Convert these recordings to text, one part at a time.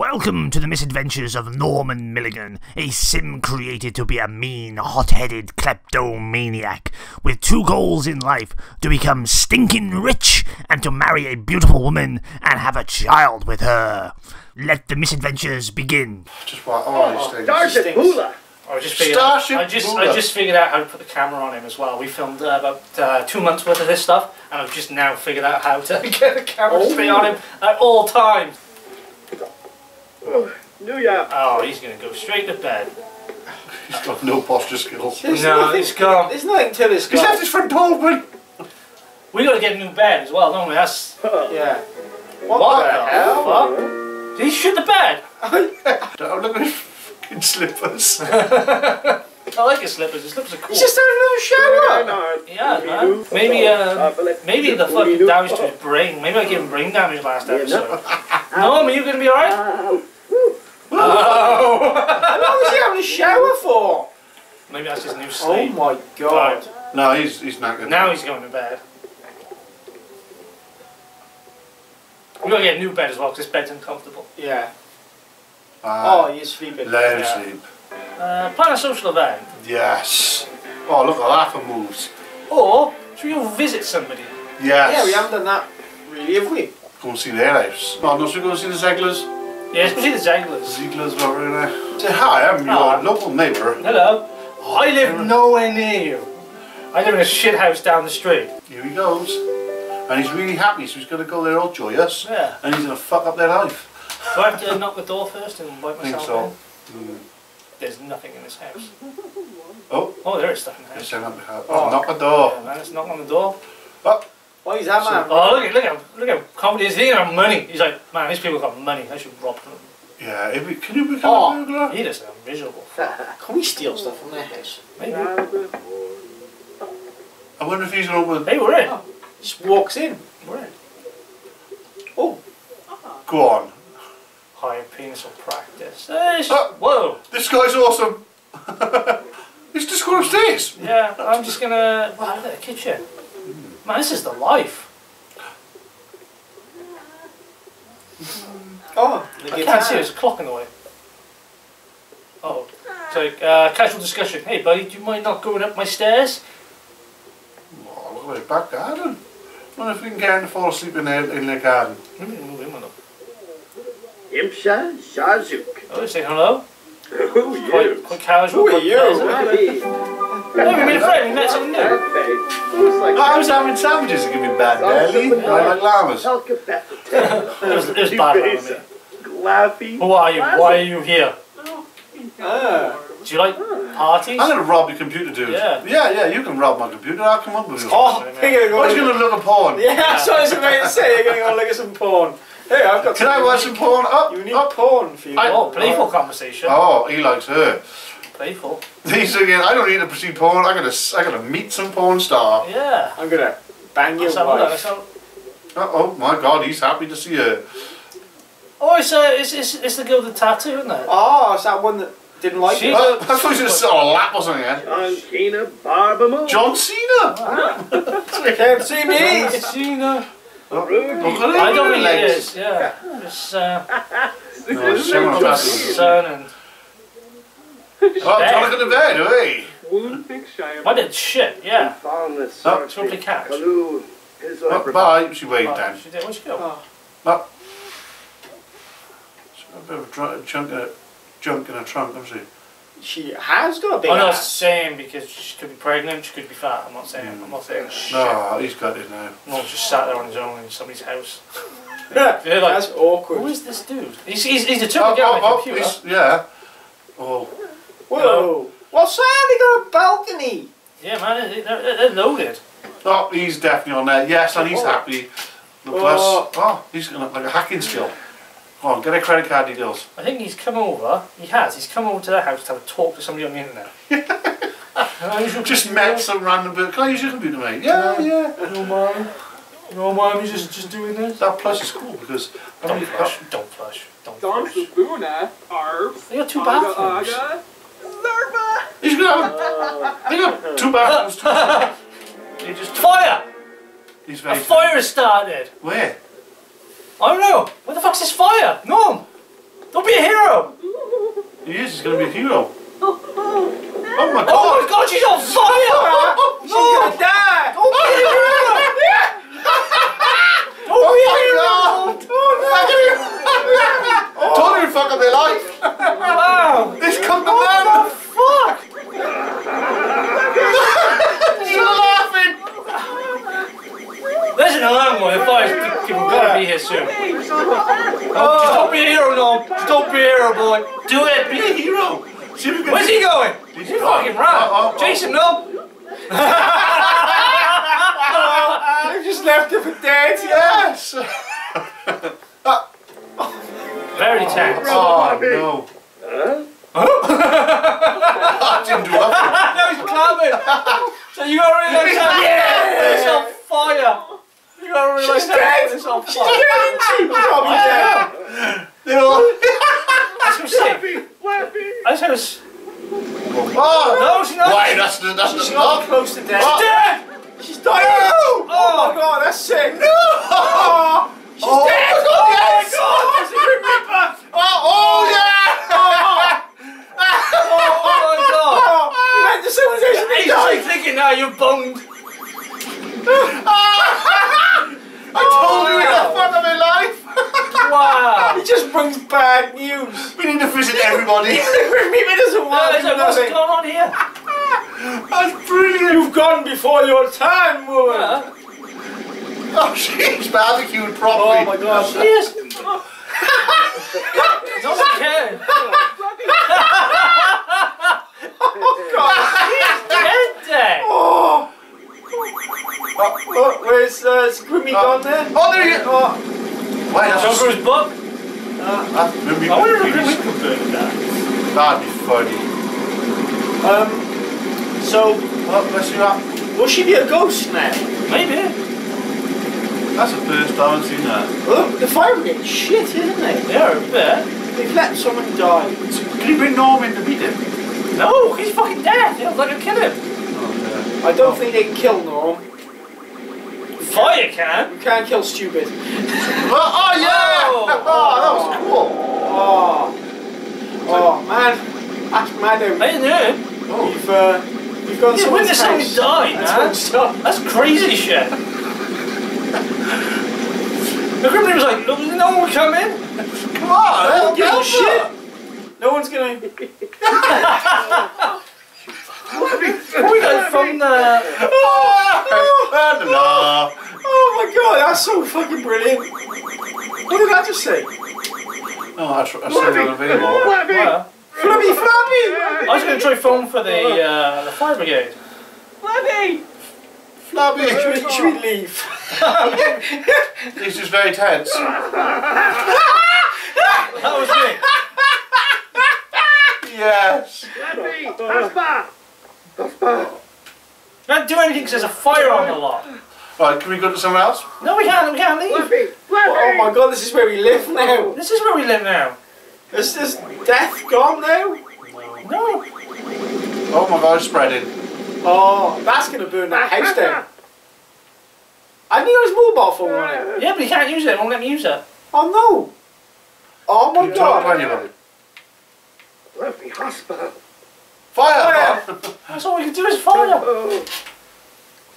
Welcome to the misadventures of Norman Milligan, a sim created to be a mean, hot headed kleptomaniac with two goals in life to become stinking rich and to marry a beautiful woman and have a child with her. Let the misadventures begin. Just what? Oh, these things. Starship Bula! I just figured Starship I just Bula. I just figured out how to put the camera on him as well. We filmed uh, about uh, two months worth of this stuff, and I've just now figured out how to get the camera Oh. straight on him at all times. Knew ya! Oh, he's gonna go straight to bed. He's got no posture skills. There's No, nothing- it's gone. There's nothing to this He's guy. left his front door open. We gotta get a new bed as well, don't we? That's Yeah. what, the hell? fuck? Did he shit the bed? Oh, look at his fucking slippers. I like his slippers. His slippers are cool. He's just having another shower! yeah, man. Maybe uh, maybe the fucking damage to his brain. Maybe I gave him brain damage last episode. No, are you gonna be alright? How long is he having a shower for? Maybe that's his new sleep. Oh my god. Right. no, he's he's not good. Now he's going to bed. We gotta get a new bed as well because this bed's uncomfortable. Yeah. Ah, Oh, you're sleeping. let him yeah. sleep. Uh, plan a social event. Yes. Oh, look at that for moves. Or should we go visit somebody? Yes. Yeah, we haven't done that really, have we? Go and see their house. No, no, should we go and see the Zeglers? Yeah, let's go see the Zeglers. Zeglers over there. Say hi, I'm your Ah. local neighbour. Hello. I live nowhere near you. I live in a shit house down the street. Here he goes. And he's really happy, so he's going to go there all joyous. Yeah. And he's going to fuck up their life. Do I have to knock the door first and wipe I think so. in? There's nothing in this house. Oh, Oh, there is stuff in the house. up the house. Oh, knock the door. Yeah, man, let's knock on the door. Oh, What is that, man? Oh, look at look at look at confident. He's thinking of money. He's like, man, these people got money. I should rob them. yeah. If we, can you become Oh. a burglar? He doesn't sound miserable. Can we steal stuff from their house? Maybe. I wonder if he's going to open. Hey, we're in. Oh, just walks in. We're in. Oh, Go on. Higher penis or practice. Hey, sh- uh, Oh. Whoa. This guy's awesome. he's just going upstairs. Yeah, I'm just gonna. Wow, look at the kitchen. Man, this is the life. oh, I can't see. There's a clock in the way. Oh. It's like uh, casual discussion. Hey, buddy, do you mind not going up my stairs? Oh, look at his back garden. wonder if we can get him to fall asleep in their, in their garden. Maybe move in with him. Imsha Shazuk. Oh, say hello. Who are you? quite casual. Who are you? Pleasant. Happy. Oh, we made a friend. We met someone new. Like I was having sandwiches to give me bad belly. I like llamas. Alcapet. It was, it was bad around me. Who are you? Why are you here? Do you like parties? I'm gonna rob your computer, dude. Yeah. yeah, yeah, you can rob my computer. I'll come up with you. Oh, you're gonna go. Why are you gonna look at porn? Yeah, that's what I was about to say. You're gonna go look at some porn. Hey, I've got. Can I watch some porn? Up, You need up. porn for you. I- Oh, playful conversation. Oh, he likes her. Playful. He's again. I don't need to proceed porn. I gotta, I gotta meet some porn star. Yeah. I'm gonna bang your Let's have look. wife. Have- Oh, oh my God, he's happy to see her. Oh, it's, uh, it's, it's, it's the girl with the tattoo, isn't it? Oh, it's that one that didn't like She- it? Oh, I thought he was gonna on a lap or something. Then. John Cena Barbamo. John Cena. Can't see me. Cena. Oh, look at. I don't with think the it legs. is. Yeah. It's uh, No, it's someone on tattoo. son and Oh, don't look at the bed, hey. Wound Big I did shit. Yeah. Found the Oh, It's probably catch. Kaloo. His Oh, bye. She waved Oh, down. she did. Where'd she go? Ah. Oh. Oh. She's got a bit of a dr- chunk of junk in her trunk, hasn't she? She has got a big Oh no, it's the ass. because she could be pregnant, she could be fat. I'm not saying. I'm not saying hmm. shit. No, he's got it now. No, just sat there on his own in somebody's house. That's Yeah, like, Who awkward. Who is this dude? He's he's, he's the Oh, typical guy on the oh, oh, computer. yeah. Oh, Whoa. What's that? They got a balcony. Yeah, man, they- they're, they're loaded. oh, he's definitely on there. Yes, and he's Oh. happy. The plus, Oh. oh, he's got like a hacking skill. Go on, get a credit card details. I think he's come over. He has. He's come over to their house to have a talk to somebody on the internet. Can I use your Just met some random bit. Can I use your computer, mate? Yeah, yeah. No, mom. No, mom. He's just just doing this. That plus is cool because I Don't mean, flush. Uh, don't flush. Don't Don flush. Sabuna. Arf. They got two Aga bathrooms. Aga. Zarba. he's gonna have a, they got two bathrooms. he just Fire! he's A fire has started. Where? I don't know. Where the fuck's this fire? No. Don't be a hero! He is, he's going to be a hero. Oh my Oh god! my god, she's on fire! She's gonna die! Don't be a hero! Don't be a hero! Oh totally fuck up their life! Wow! This come to them! Fuck! Still laughing! There's an alarm going. The fire's people gotta be here soon. Oh, just don't be a hero, no. Just don't be a hero, boy. Do it. Be Be a hero! See if we can Where's he going? He's You gone. fucking ran. No. I just left her for dead. Yes! Very tense. Oh no. I didn't do nothing. no, he's clapping. So you gotta realise that. Yeah! It's on fire. You gotta realise that. It's on fire. She's probably dead. They're all- Let's go see. Let's go see. Oh! No, she's not. Why? That's the that's She's the not not. close to. Oh. Dead. She's dying. Oh my oh. god, that's sick. No! Oh, she's Oh dead. my God, oh yes! Oh, a Grim Reaper. Oh, oh, oh. yeah! Oh my god. Oh, you meant the civilization He's died. thinking now you're bummed. I told you we had fun of my life. Wow. He just brings bad news. we need to visit everybody. The Grim Reaper doesn't is to what's going on here? That's brilliant. You've gone before your time, woman. Huh? Oh, she's barbecued properly. Oh my god. She is. no one cares. Dead, dead. Oh. Oh, oh, where's uh, is Grimmy gone there? Oh, there you go. Oh, Why, that's Go for his book. That's Grim I wonder if Reaper. we could burn that. That'd be funny. um, so Oh, bless you up. will she be a ghost now? Maybe. That's the first time I've seen that. Look, the fire brigade shit, isn't they? They are a bit. They've let someone die. Can you bring Norm in to beat him? No, he's fucking dead. They'll let him kill him. Oh, I don't think they can kill Norm. Fire can. You can't kill stupid. Oh, oh yeah! Oh. Oh, that was cool. Oh, oh man, that's mad. I out. didn't know. Oh. You've uh, you've gone Yeah, when someone's did somebody house. die, That's man? That's crazy shit. The Grim was like, look, no one will come in. Come on, Don't help give a help shit. No one's gonna. We got from the. Oh, Oh my god, that's so fucking brilliant. What did I just say? no. Oh, I, tr- I said unavailable. Well, Flabby, flabby! I was going to try phone for the uh, the fire brigade. Flabby! Flabby. Should we, should we leave? This is very tense. That was me. Yes. Flabby! Haspa! Haspa! Can't do anything because there's a fire on the lot. Right, can we go to somewhere else? No, we can't. We can't leave. Flabby! Oh my god, this is where we live now. This is where we live now. Is this death gone now? No. Oh my god, it's spreading. Oh, that's gonna burn that house down. I need his mobile phone on it. Yeah, but you can't use it. It won't let me use it. Oh no! Oh my Can you talk to god! anybody? Flabby! Haspa! Fire! That's all we can do is fire. Oh!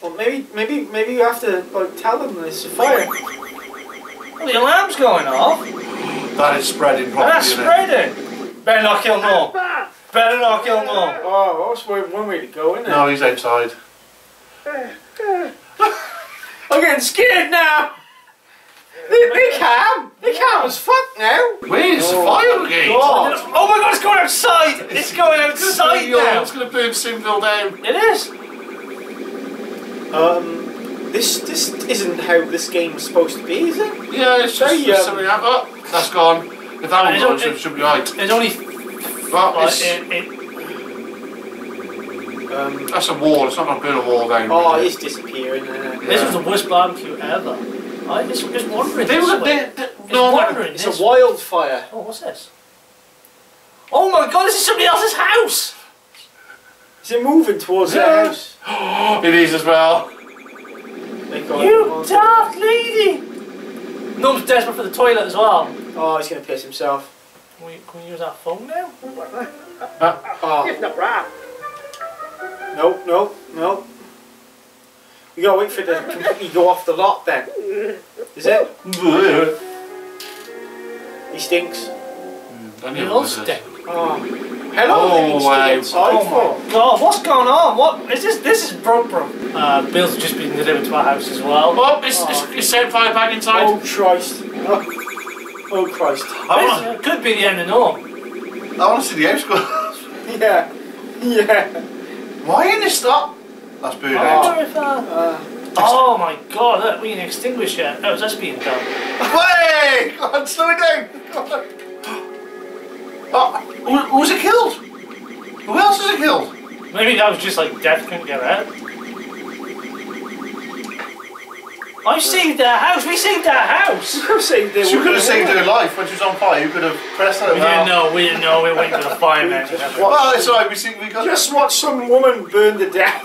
Well, maybe, maybe, maybe you have to like tell them there's a fire. Well, the alarm's going off. That is spreading properly. that's spreading. Better not kill Norm. Haspa! Better not kill Norm. Oh, that's one one way to go, isn't it? No, he's outside. I'm getting scared now. They, can! they calm. They calm as fuck now. Where's the fire brigade? God. Oh my god, it's going outside! It's going outside now! It's going to burn Simville down. It is! Um, this this isn't how this game's supposed to be, is it? Yeah, it's just Very, um, something up. Oh, that's gone. If that one goes, it should be right. It's only. Well, Well, it's, it, it, Um, that's a wall. It's not going to burn a wall down. oh, is it's disappearing. Isn't this was the worst barbecue ever. I just, just wondering. They this were way. they, they, Just no, wondering. It's this- a wildfire. Oh, what's this? Oh my god, this is somebody else's house! Is it moving towards Yeah. their house? it is as well. You daft lady! Norm's desperate for the toilet as well. Oh, he's gonna piss himself. Can we, can we use our phone now? Uh, uh. Oh, If not bra. no, no, no. We gotta wait for it to completely go off the lot then. Is it? He stinks. They all stink. Oh. How long Oh, have they been wow. staying inside Oh my god, what's going on? What is this? This is broke, bro. Uh, Bill's just been delivered to our house as well. Oh, it's, it's, it's set fire back inside. Oh Christ. Oh, oh Christ. I want This could be the end of Norm. I want to see the house go. Yeah. Yeah. Why in this stop? That's booed I out. if, uh, Uh, oh my god, look, we can extinguish it. Oh, that's being done. Wait! Come on, slow it down. Come on. Oh, who, who was it killed? Who else was it killed? Maybe that was just like death couldn't get out. I saved their house. We saved their house. I'm saying they She were- could have saved her life when she was on fire. You could have pressed her. We didn't know. We didn't know. We were waiting for the firemen. Well, it's alright. We see. We got. Just watch some woman burn to death.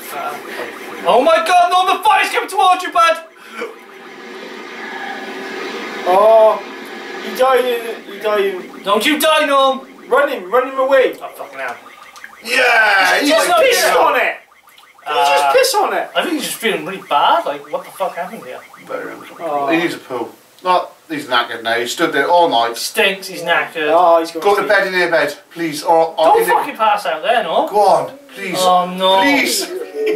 Oh my god, no, the fire's coming towards you, bud. Oh, he died in. He died in. Don't you die, Norm. Run him, run him away. Oh, fucking hell. Yeah. He he's just like- pissed on it. He Uh, just pissed on it. I think he's just feeling really bad. Like, what the fuck happened here? Better. Oh. He needs a poo. Not. He's knackered now. He stood there all night. Stinks, he's knackered. Oh, he's going Go to bed in your bed, please. Or, or Don't in the- fucking pass out there, no. Go on, please. Oh, no. Please.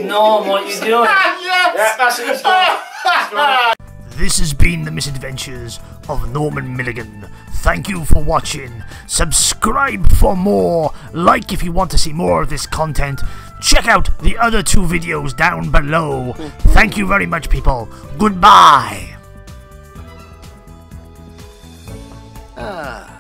Norm, what you doing? Yeah, yes. that's it. He's going. This has been the misadventures of Norman Milligan. Thank you for watching. Subscribe for more. Like if you want to see more of this content. Check out the other two videos down below. Thank you very much, people. Goodbye. Ah,